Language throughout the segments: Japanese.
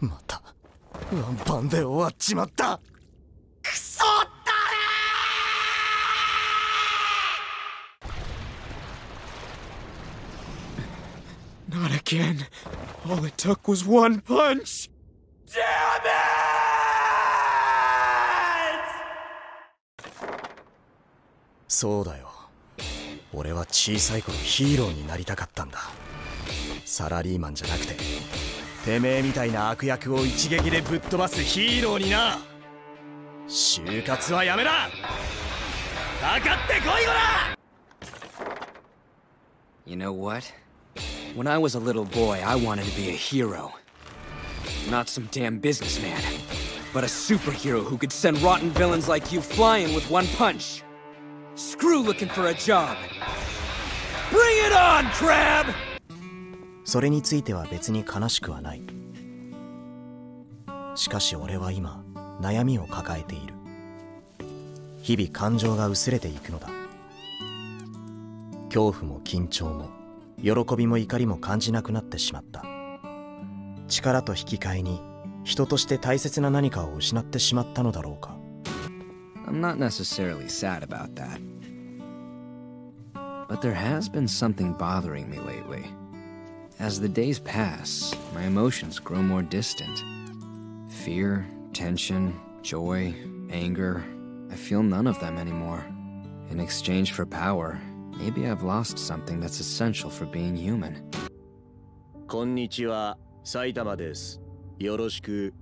またワンパンで終わっちまったクソったれ Not again. All it took was one punch. Damn it! そうだよ。俺は小さい頃ヒーローになりたかったんだ。サラリーマンじゃなくててめえみたいな悪役を一撃でぶっ飛ばすヒーローにな就活はやめなかかってこいよな You know what? When I was a little boy, I wanted to be a hero. Not some damn businessman, but a superhero who could send rotten villains like you flying with one punch. Screw looking for a job. Bring it on, Crab! それについては別に悲しくはない。しかし俺は今悩みを抱えている。日々感情が薄れていくのだ。恐怖も緊張も喜びも怒りも感じなくなってしまった。力と引き換えに人として大切な何かを失ってしまったのだろうか。I'm not necessarily sad about that. But there has been something bothering me lately. As the days pass, my emotions grow more distant. Fear, tension, joy, anger, I feel none of them anymore. In exchange for power, maybe I've lost something that's essential for being human. こんにちは、埼玉です。よろしく。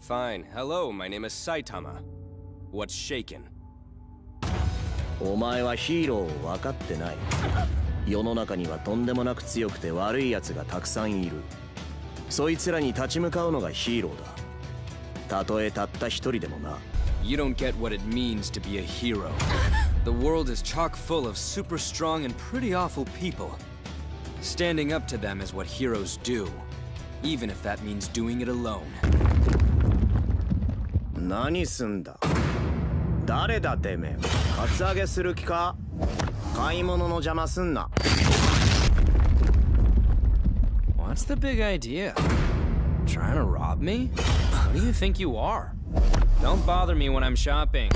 Fine. Hello, my name is Saitama. What's shaken? お前はヒーローを分かってない。 世の中にはとんでもなく強くて悪い奴がたくさんいるそいつらに立ち向かうのがヒーローだたとえたった一人でもな You don't get what it means to be a hero. The world is chock full of super strong and pretty awful people. Standing up to them is what heroes do, even if that means doing it alone. 何すんだ誰だてめえカツアゲする気か買い物の邪魔すんな What's the big idea? Trying to rob me? Who do you think you are? Don't bother me when I'm shopping.